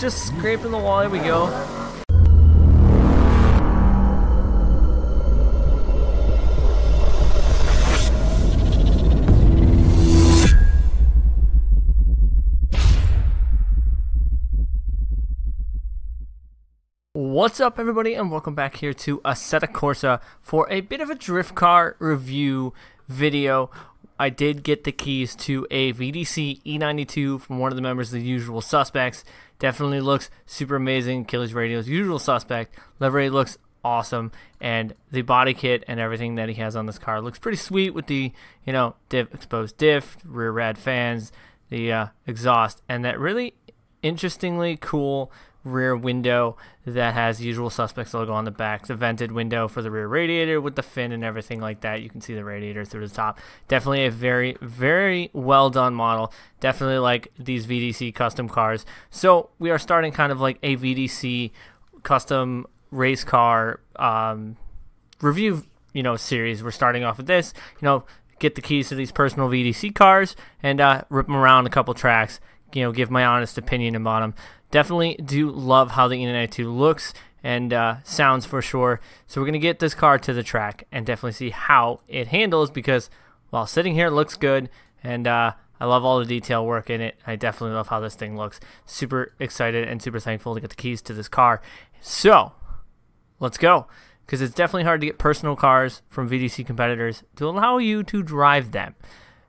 just scraping the wall. There we go. What's up everybody and welcome back here to Assetto Corsa for a bit of a drift car review video. I did get the keys to a VDC E92 from one of the members of the usual suspects. Definitely looks super amazing. Achilles Radio's usual suspect. Livery looks awesome and the body kit and everything that he has on this car looks pretty sweet with the, you know, diff, exposed diff, rear rad fans, the uh, exhaust and that really interestingly cool rear window that has usual suspects logo on the back. the vented window for the rear radiator with the fin and everything like that. You can see the radiator through the top. Definitely a very, very well done model. Definitely like these VDC custom cars. So we are starting kind of like a VDC custom race car um, review, you know, series. We're starting off with this, you know, get the keys to these personal VDC cars and uh, rip them around a couple tracks. You know, give my honest opinion about them definitely do love how the E92 looks and uh, sounds for sure. So we're going to get this car to the track and definitely see how it handles because while sitting here it looks good and uh, I love all the detail work in it. I definitely love how this thing looks. Super excited and super thankful to get the keys to this car. So let's go because it's definitely hard to get personal cars from VDC competitors to allow you to drive them.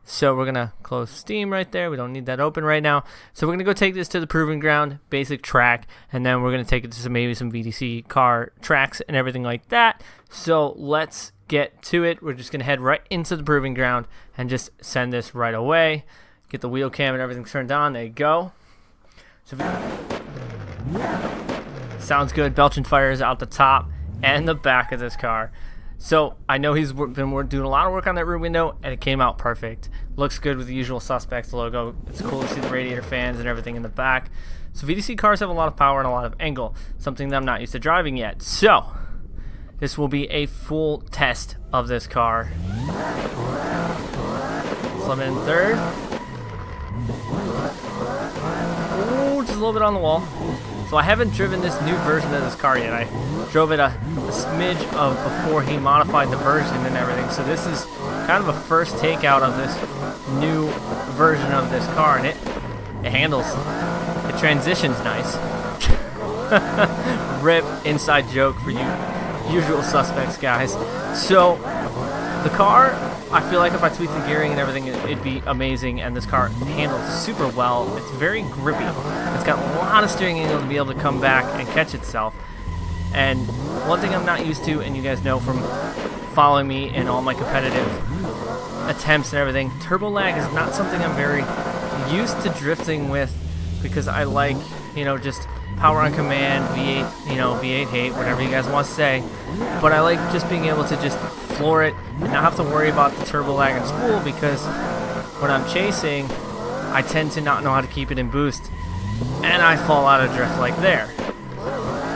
So we're going to close Steam right there. We don't need that open right now. So we're going to go take this to the Proving Ground basic track, and then we're going to take it to some, maybe some VDC car tracks and everything like that. So let's get to it. We're just going to head right into the Proving Ground and just send this right away. Get the wheel cam and everything turned on. There you go. So sounds good. Belching fires out the top and the back of this car. So I know he's been doing a lot of work on that rear window, and it came out perfect. Looks good with the usual suspects logo. It's cool to see the radiator fans and everything in the back. So VDC cars have a lot of power and a lot of angle, something that I'm not used to driving yet. So this will be a full test of this car. Slim in third. Ooh, just a little bit on the wall. So I haven't driven this new version of this car yet. I drove it a, a, smidge of before he modified the version and everything. So this is kind of a first takeout of this new version of this car, and it it handles, it transitions nice. Rip inside joke for you usual suspects, guys. So the car I feel like if I tweak the gearing and everything, it'd be amazing. And this car handles super well. It's very grippy. It's got a lot of steering angle to be able to come back and catch itself. And one thing I'm not used to, and you guys know from following me in all my competitive attempts and everything, turbo lag is not something I'm very used to drifting with because I like, you know, just power on command, V8, you know, V8 hate, whatever you guys want to say. But I like just being able to just floor it and not have to worry about the turbo lag in school because when I'm chasing, I tend to not know how to keep it in boost and I fall out of drift like there.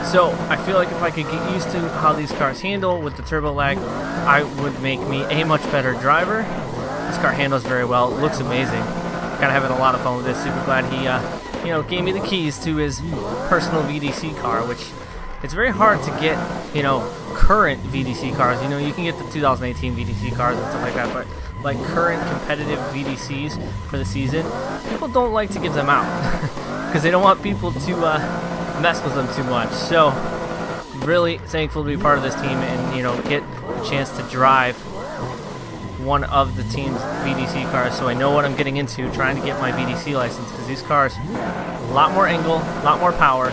So I feel like if I could get used to how these cars handle with the turbo lag, I would make me a much better driver. This car handles very well, looks amazing. Kind of having a lot of fun with this. Super glad he, uh, you know, gave me the keys to his personal VDC car, which it's very hard to get, you know, current VDC cars. You know, you can get the 2018 VDC cars and stuff like that, but like current competitive VDCs for the season, people don't like to give them out because they don't want people to uh, mess with them too much. So, really thankful to be part of this team and you know get a chance to drive one of the team's VDC cars, so I know what I'm getting into trying to get my VDC license because these cars, a lot more angle, a lot more power,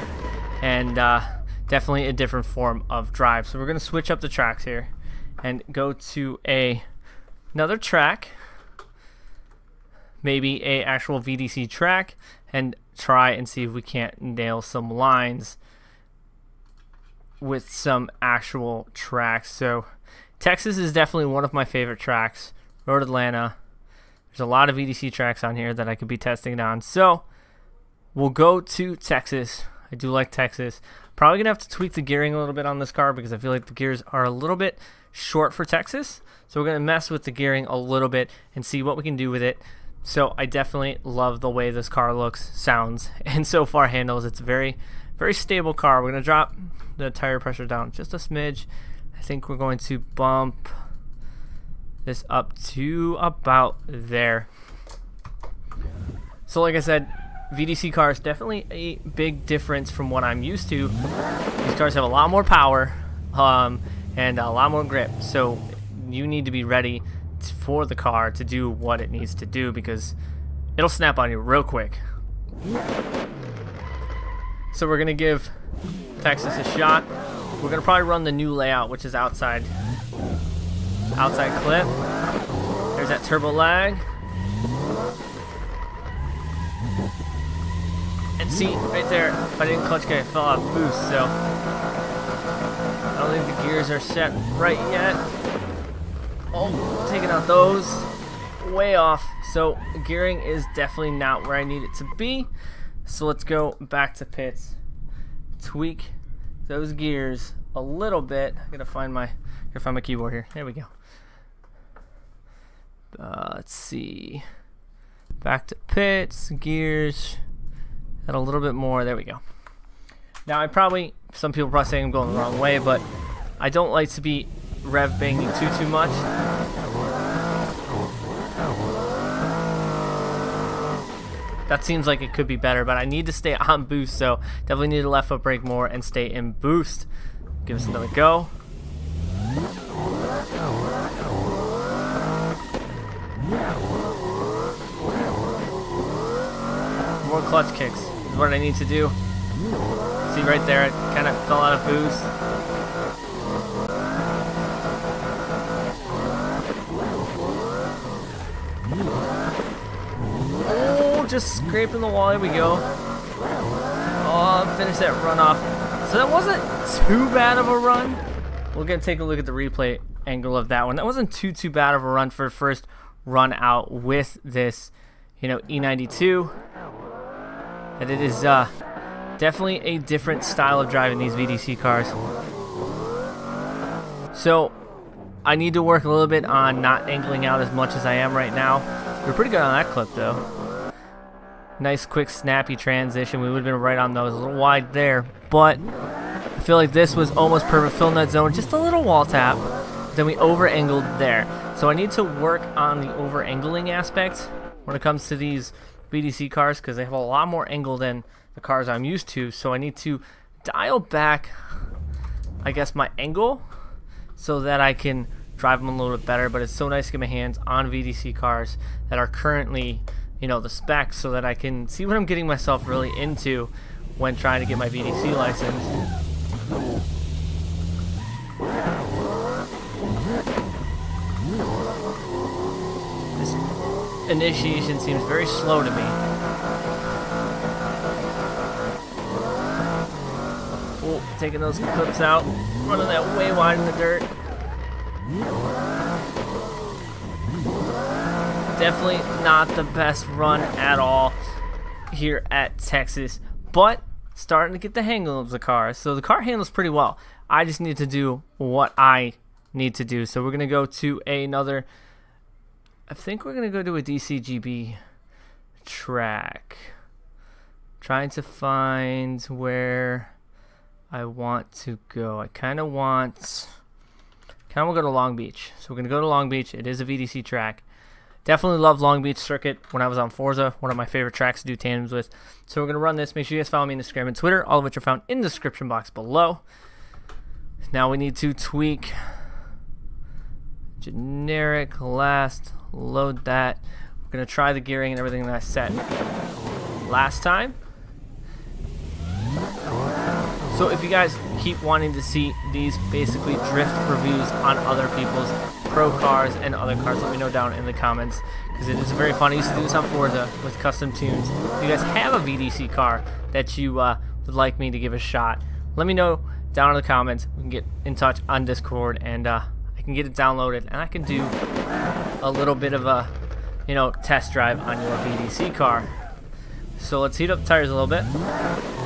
and uh, definitely a different form of drive. So we're going to switch up the tracks here and go to a another track, maybe a actual VDC track, and try and see if we can't nail some lines with some actual tracks. So Texas is definitely one of my favorite tracks. Road Atlanta. There's a lot of VDC tracks on here that I could be testing on. So we'll go to Texas. I do like Texas. Probably going to have to tweak the gearing a little bit on this car because I feel like the gears are a little bit short for Texas. So we're going to mess with the gearing a little bit and see what we can do with it So I definitely love the way this car looks, sounds, and so far handles. It's a very, very stable car. We're gonna drop the tire pressure down just a smidge. I think we're going to bump this up to about there. So like I said, VDC cars definitely a big difference from what I'm used to. These cars have a lot more power um, and a lot more grip. So you need to be ready for the car to do what it needs to do because it'll snap on you real quick. So we're gonna give Texas a shot. We're gonna probably run the new layout, which is outside, outside clip. There's that turbo lag. And see, right there, if I didn't clutch kick, I fell off boost, so I don't think the gears are set right yet. Oh, taking out those. Way off. So gearing is definitely not where I need it to be. So let's go back to pits. Tweak those gears a little bit. I gotta find my gotta find my keyboard here. There we go. Uh, let's see. Back to pits, gears. Add a little bit more. There we go. Now I probably some people probably saying I'm going the wrong way, but I don't like to be rev banging too too much. That seems like it could be better, but I need to stay on boost, so definitely need to left foot brake more and stay in boost. Give us another go. More clutch kicks is what I need to do. See right there, it kind of fell out of boost. Oh, just scraping the wall. There we go. Oh, finish that runoff. So that wasn't too bad of a run. We're going to take a look at the replay angle of that one. That wasn't too, too bad of a run for first run out with this, you know, E92. And it is uh, definitely a different style of driving these VDC cars. So I need to work a little bit on not angling out as much as I am right now. We're pretty good on that clip though. Nice quick snappy transition. We would have been right on those. A little wide there. But I feel like this was almost perfect. Filling that zone. Just a little wall tap. Then we over angled there. So I need to work on the over angling aspect when it comes to these VDC cars because they have a lot more angle than the cars I'm used to. So I need to dial back, I guess, my angle so that I can drive them a little bit better. But it's so nice to get my hands on VDC cars that are currently, you know, the specs so that I can see what I'm getting myself really into when trying to get my VDC license. This initiation seems very slow to me. Oh, taking those clips out, running that way wide in the dirt. Definitely not the best run at all here at Texas, but starting to get the hang of the car. So the car handles pretty well. I just need to do what I need to do. So we're going to go to another, I think we're going to go to a DCGB track. Trying to find where I want to go. I kind of want, kind of want to go to Long Beach. So we're going to go to Long Beach. It is a VDC track. Definitely love Long Beach Circuit when I was on Forza, one of my favorite tracks to do tandems with. So we're going to run this. Make sure you guys follow me on Instagram and Twitter, all of which are found in the description box below. Now we need to tweak generic last, load that. We're going to try the gearing and everything that I set last time. So if you guys keep wanting to see these basically drift reviews on other people's pro cars and other cars, let me know down in the comments because it is very fun. I used to do this on Forza with custom tunes. If you guys have a VDC car that you uh, would like me to give a shot, let me know down in the comments. We can get in touch on Discord and uh, I can get it downloaded and I can do a little bit of a you know test drive on your VDC car. So let's heat up the tires a little bit.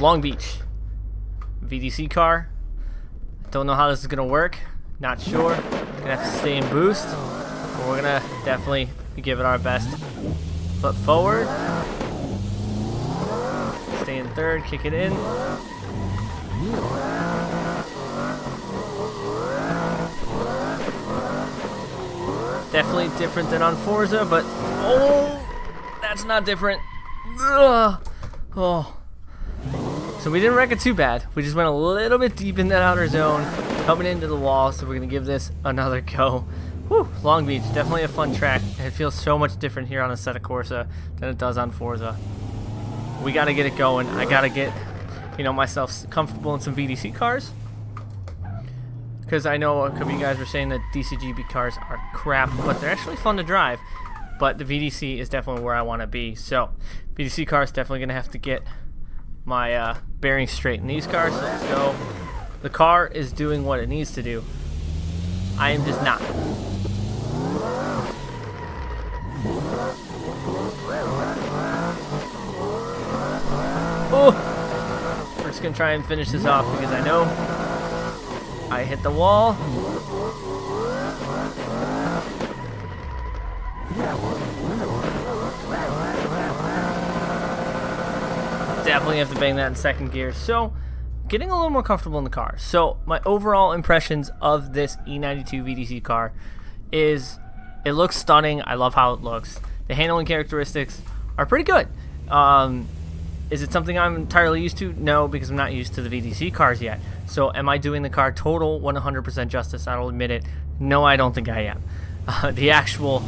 Long Beach. VDC car. Don't know how this is to work. Not sure. Gonna have to stay in boost. But we're gonna definitely give it our best. Foot forward. Stay in third, kick it in. Definitely different than on Forza, but oh, that's not different. Ugh. Oh. So we didn't wreck it too bad. We just went a little bit deep in that outer zone, coming into the wall, so we're going to give this another go. Whew, Long Beach, definitely a fun track. It feels so much different here on Assetto Corsa than it does on Forza. We got to get it going. I got to get, you know, myself comfortable in some VDC cars. Because I know a couple of you guys were saying that DCGB cars are crap, but they're actually fun to drive. But the VDC is definitely where I want to be. So, VDC cars definitely going to have to get my uh, bearings straight in these cars. So let's go. The car is doing what it needs to do. I am just not. Oh! We're just to try and finish this off because I know I hit the wall. Definitely have to bang that in second gear. So, getting a little more comfortable in the car. So, my overall impressions of this E92 VDC car is it looks stunning. I love how it looks. The handling characteristics are pretty good. Um, is it something I'm entirely used to? No, because I'm not used to the VDC cars yet. So am I doing the car total 100% justice? I'll admit it. No, I don't think I am. Uh, the actual,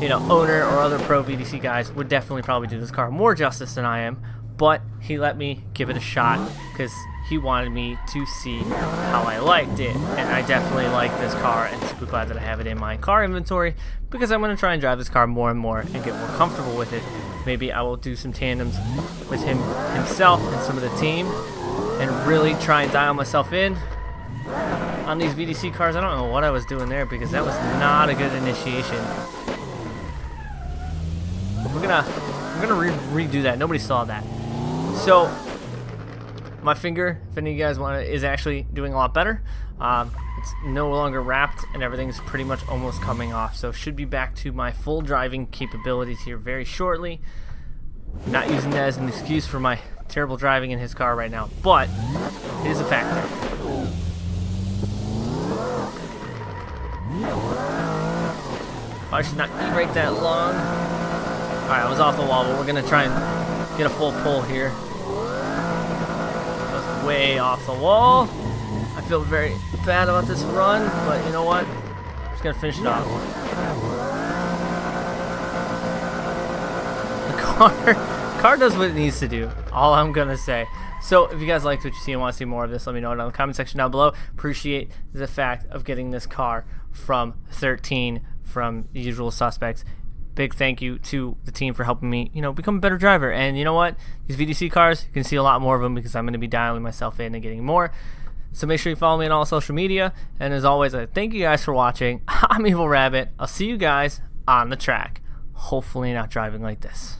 you know, owner or other pro VDC guys would definitely probably do this car more justice than I am. But he let me give it a shot because he wanted me to see how I liked it. And I definitely like this car and super glad that I have it in my car inventory because I'm going to try and drive this car more and more and get more comfortable with it. Maybe I will do some tandems with him himself and some of the team and really try and dial myself in on these VDC cars. I don't know what I was doing there because that was not a good initiation. We're gonna we're gonna re redo that. Nobody saw that. So my finger, if any of you guys want it, is actually doing a lot better. Um, it's no longer wrapped and everything's pretty much almost coming off. So should be back to my full driving capabilities here very shortly. Not using that as an excuse for my terrible driving in his car right now, but it is a factor. I should not e-brake that long. Alright, I was off the wall, but we're going to try and get a full pull here way off the wall. I feel very bad about this run, but you know what? I'm just gonna finish it off. The car, car does what it needs to do. All I'm gonna say. So if you guys liked what you see and want to see more of this, let me know in the comment section down below. Appreciate the fact of getting this car from 13 from usual suspects big thank you to the team for helping me, you know, become a better driver. And you know what? These VDC cars, you can see a lot more of them because I'm going to be dialing myself in and getting more. So make sure you follow me on all social media. And as always, I thank you guys for watching. I'm Evil Rabbit. I'll see you guys on the track. Hopefully not driving like this.